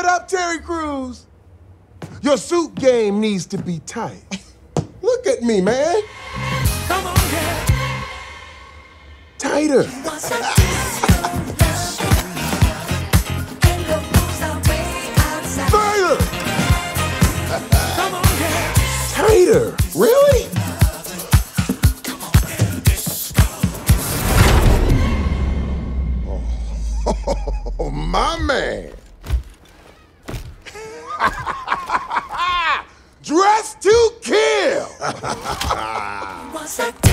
it up, Terry Crews. Your suit game needs to be tight. Look at me, man. Come on, yeah. Tighter. Further. Come on, yeah. Tighter. Really? Oh, my man. Dressed to kill.